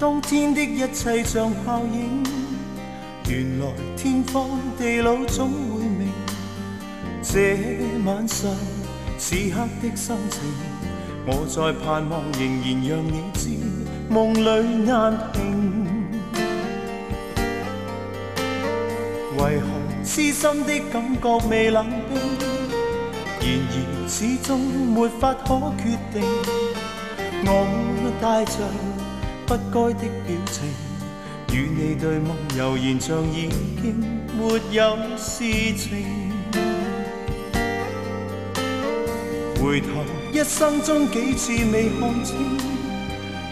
当天的一切像泡影，原来天荒地老总会明。这晚上此刻的心情，我在盼望，仍然让你知，梦里难平。为何痴心的感觉未冷冰？然而始终没法可决定。我带着不该的表情，与你对望，悠然像已经没有事情。回头一生中几次未看清，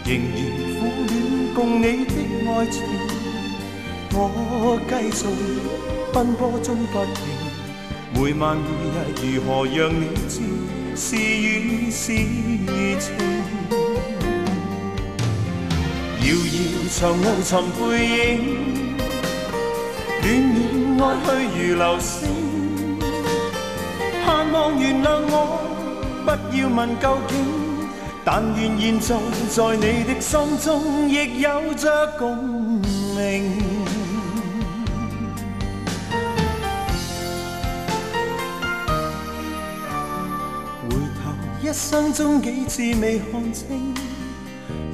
仍然苦恋共你的爱情。我继续奔波中不停，每晚每日如何让你知是与是情？遥遥长路寻背影，恋恋爱去如流星，盼望原谅我，不要问究竟。但愿现在在你的心中亦有着共鸣。一生中几次未看清，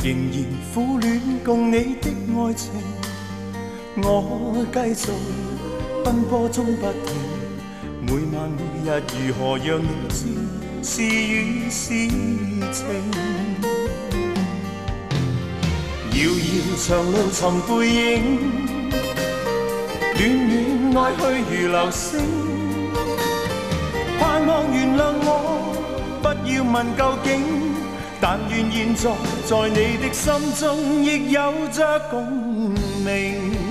仍然苦恋共你的爱情。我继续奔波中不停，每晚每日如何让你知是雨是情？遥遥长路寻背影，暖暖爱去如流星，盼望原谅我。不要问究竟，但愿现在在你的心中亦有着共鸣。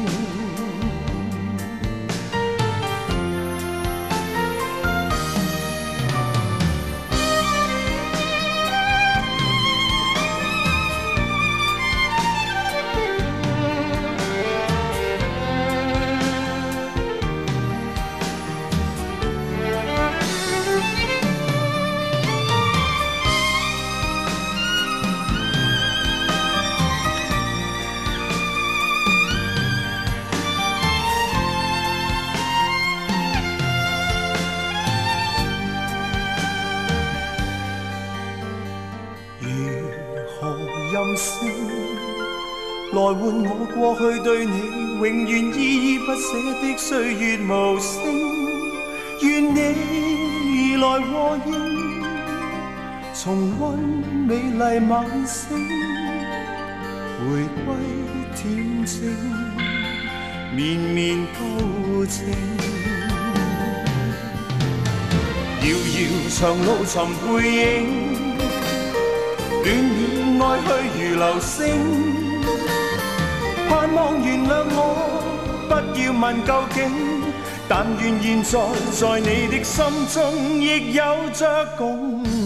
任性，来换我过去对你永远依依不舍的岁月无声。愿你来和应，重温美丽晚星，回归恬静，绵绵旧情。遥遥长路寻背影，恋恋。爱去如流星，盼望原谅我，不要问究竟。但愿现在在你的心中亦有着共鸣。